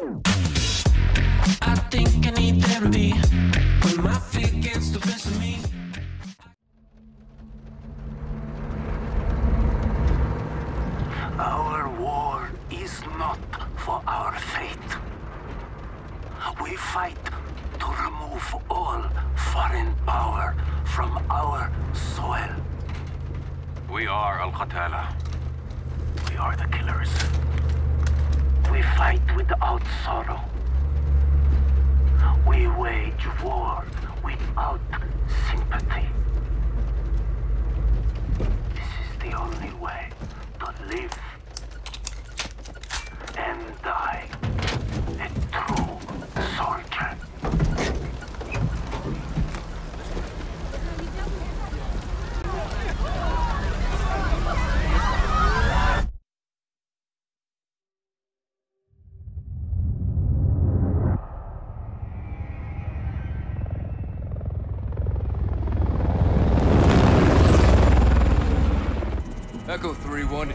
I think I need therapy. When my feet against the fence of me. Our war is not for our fate. We fight to remove all foreign power from our soil. We are Al Qatala. We are the killers. We fight without sorrow. We wage war without sympathy. This is the only way to live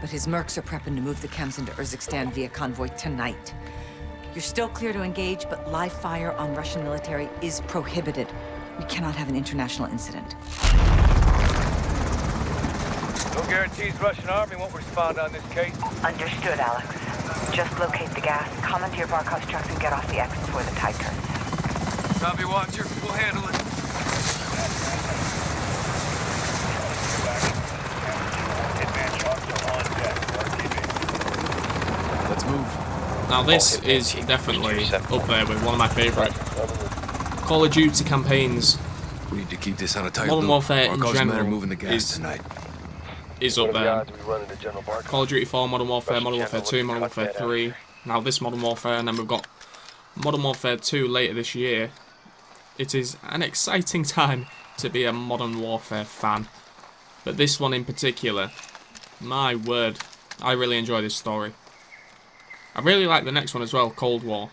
But his mercs are prepping to move the chems into Urzikstan via convoy tonight. You're still clear to engage, but live fire on Russian military is prohibited. We cannot have an international incident. No guarantees Russian army won't respond on this case. Understood, Alex. Just locate the gas, commandeer Barkov's trucks, and get off the X before the tide turns. Copy, Watcher. We'll handle it. Let's move. Now this is definitely up there with one of my favourite Call of Duty campaigns. We need to keep this on a tight Modern loop. Warfare in Barkov's men are general moving the gas is- tonight. Is up there. Call of Duty 4, Modern Warfare, Modern Warfare 2, Modern Warfare 3. Now this Modern Warfare, and then we've got Modern Warfare 2 later this year. It is an exciting time to be a Modern Warfare fan. But this one in particular, my word, I really enjoy this story. I really like the next one as well, Cold War.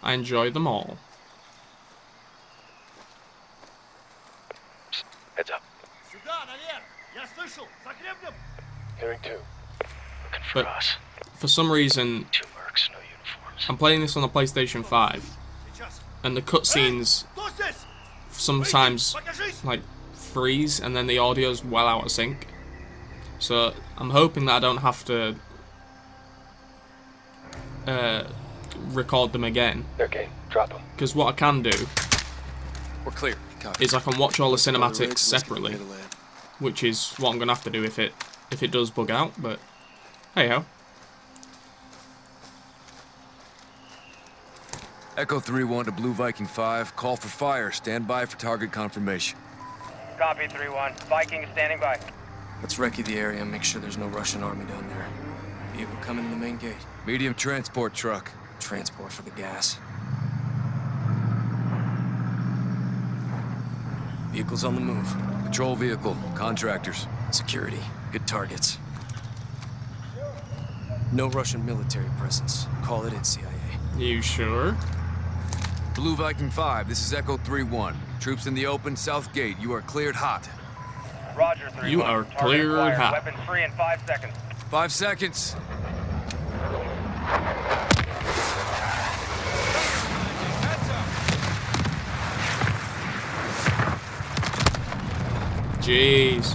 I enjoy them all. Heads up. Hearing two. But for some reason, Two mercs, no uniforms. I'm playing this on the PlayStation 5, and the cutscenes sometimes like freeze, and then the audio's well out of sync. So I'm hoping that I don't have to uh, record them again, Okay, drop them. because what I can do We're clear. Copy. is I can watch all the cinematics ridge, let's get separately, near the land. which is what I'm gonna have to do if it if it does bug out. But hey ho, Echo 3-1 to Blue Viking 5. Call for fire. Stand by for target confirmation. Copy 3-1. Viking is standing by. Let's recce the area and make sure there's no Russian army down there. Vehicle coming in the main gate. Medium transport truck. Transport for the gas. Vehicles on the move. Patrol vehicle. Contractors. Security. Good targets. No Russian military presence. Call it in, CIA. you sure? Blue Viking 5, this is Echo 3-1. Troops in the open, south gate. You are cleared hot. Roger 3-1. You are Target cleared hot. Weapons free in five seconds. Five seconds. Jeez.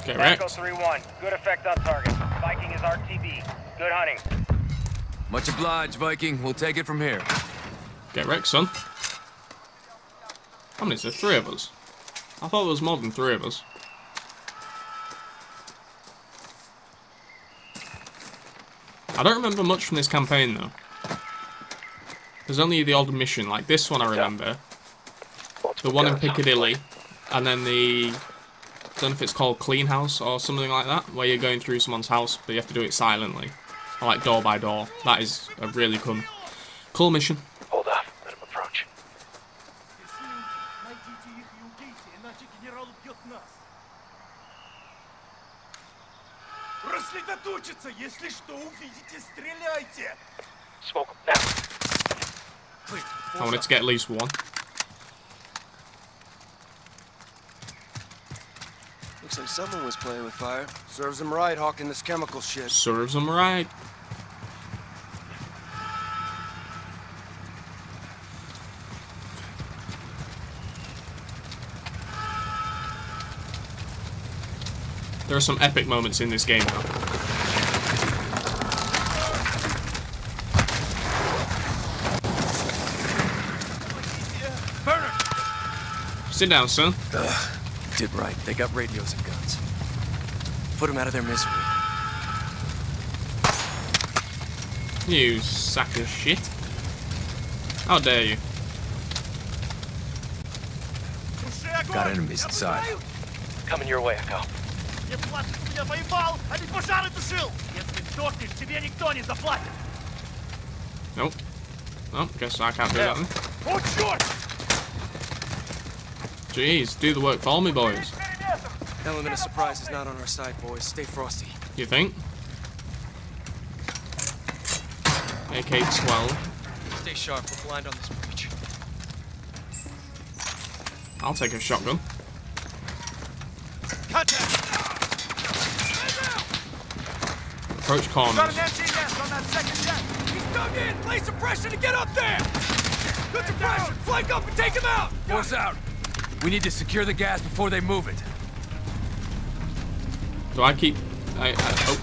Okay, Echo Rex. 3-1. Good effect on target. Viking is RTB. Good hunting. Much obliged, Viking. We'll take it from here. Get Rex, son. How many is there? Three of us. I thought there was more than three of us. I don't remember much from this campaign though. There's only the odd mission, like this one I remember. The one in Piccadilly, and then the I don't know if it's called Clean House or something like that, where you're going through someone's house, but you have to do it silently. I like door by door. That is a really cool, cool mission. Если что увидите, стреляйте! Smoke him now. I wanted to get at least one. Looks like someone was playing with fire. Serves them right, hawking this chemical shit. Serves them right. There are some epic moments in this game though. Sit down, son. Ugh. Did right. They got radios and guns. Put them out of their misery. You sack of shit. How dare you? Got enemies inside. Coming your way, Echo. Не платишь, меня поебал, а ведь пожары тушил! Если сдохнешь, тебе никто не заплатит! Nope. Well, guess I can't do that then. О, черт! Jeez, do the work for me, boys. Element of surprise is not on our side, boys. Stay frosty. You think? AK-12. Stay sharp. We're blind on this breach. I'll take a shotgun. Approach corners. Got an empty nest on that second jet! He's dug in! Lay some pressure to get up there! Good suppression! Flank up and take him out! Force out. We need to secure the gas before they move it. Do I keep... I, I, oh.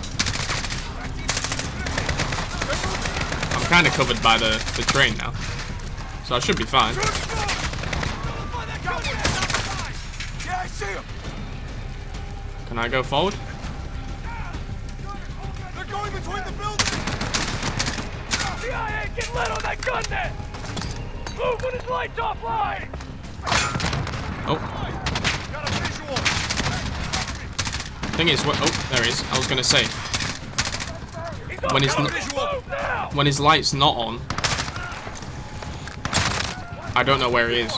I'm kind of covered by the, the train now. So I should be fine. Yeah, I see him! Can I go forward? They're going between the buildings! CIA, get lit on that gun net! Move when his lights offline! Oh. Thing is, oh, there he is. I was gonna say, when his when his light's not on, I don't know where he is.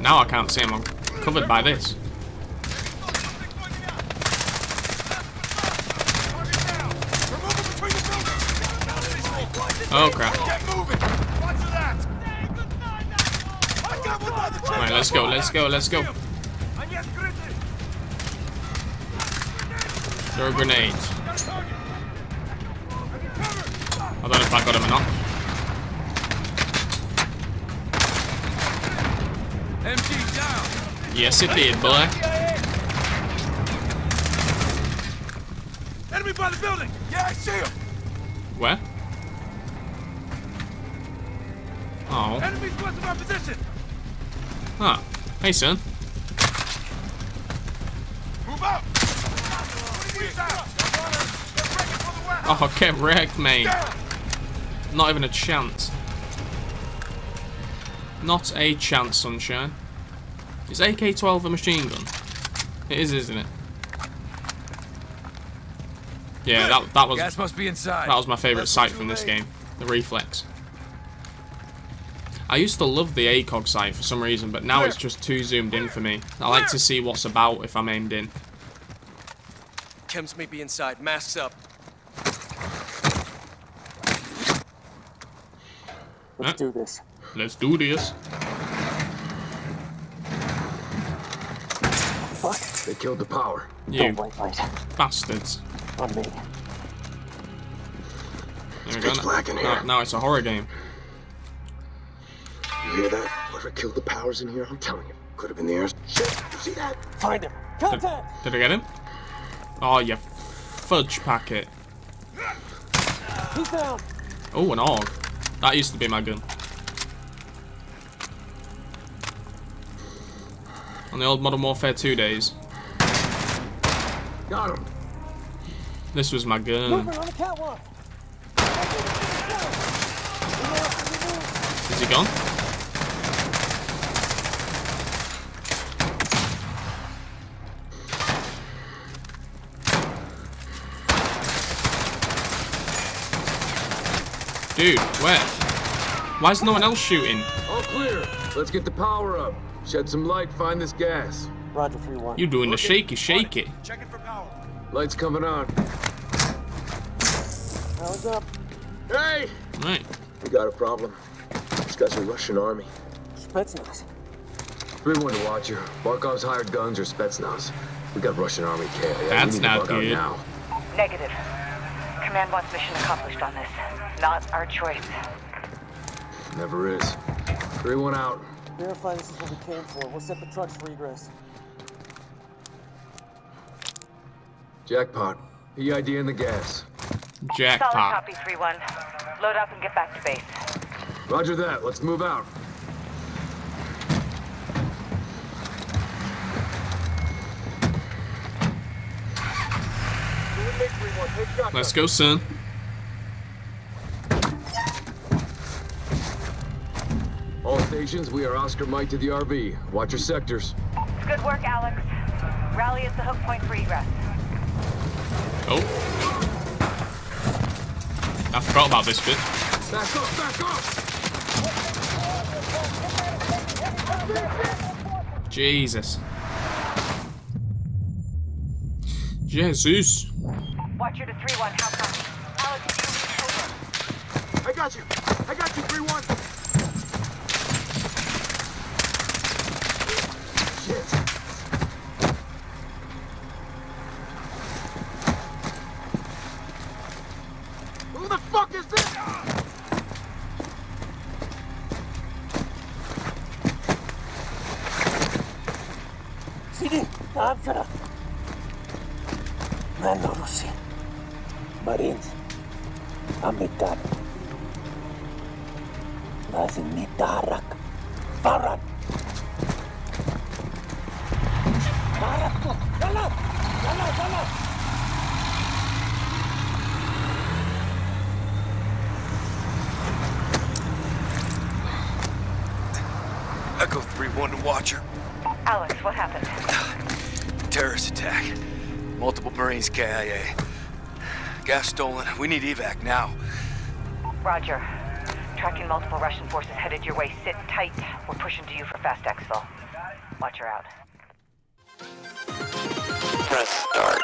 Now I can't see him. I'm covered by this. Oh crap! Get moving! Watch that! I got one by Oh crap. Alright, let's go, let's go, let's go. Throw a grenade. I don't know if I got him or not. Yes, it did, boy. Enemy by the building. Yeah, I see him. Where? Oh. Enemies west of our position! Huh. Hey, son. Move out! Oh, get wrecked, mate. Not even a chance. Not a chance, sunshine. Is AK-12 a machine gun? It is, isn't it? Yeah, that that was Gas must be inside. that was my favourite sight from this game. The reflex. I used to love the ACOG sight for some reason, but now it's just too zoomed in for me. I like to see what's about if I'm aimed in. Chems may be inside. Masks up. Let's do this. Let's do this. Fuck. They killed the power. You bastards. On me. There we It's go. black in Now, here. now it's a horror game. You hear that? Whoever killed the powers in here, I'm telling you. Could have been the heirs. Shit, you see that? Find him. Did, did I get him? Oh, you fudge packet. He's down! Oh, an AUG. That used to be my gun. On the old Modern Warfare 2 days, Got him. this was my gun. on the catwalk! Is he gone? Dude, where? Why is no one else shooting? All clear. Let's get the power up. Shed some light, find this gas. Roger, 3-1. You're doing the shaky shake it. Checking for power. Lights coming on. Power's up. Hey! Right. We got a problem. These guys are Russian army. Spetsnaz. 3-1 to Watcher. Barkov's hired guns or Spetsnaz. We got Russian army KIA. That's not to good. now. Negative. Command wants mission accomplished on this. Not our choice. Never is. 3-1 out. Verify this is what we came for. We'll set the trucks for egress. Jackpot. EID in the gas. Solid Jackpot. copy, 3-1. Load up and get back to base. Roger that. Let's move out. Let's go, son. All stations, we are Oscar Mike to the RV. Watch your sectors. Good work, Alex. Rally at the hook point for egress. Oh. I forgot about this bit. Back off, back off! Jesus. Jesus. Watcher to 3-1, how copy? Alex, you over. I got you. I got you, 3-1. Shit. Who the fuck is this? CD, Amsterdam. Mano Rusi. Marines. Amitan. Lazim nitarak. Barat. Barat ko. Yalla! Yalla, yalla! Echo 3-1 to Watcher. Alex, what happened? Terrorist attack. Multiple Marines KIA. Gas stolen. We need evac now. Roger. Tracking multiple Russian forces headed your way. Sit tight. We're pushing to you for fast exfil. Watcher out. Press start.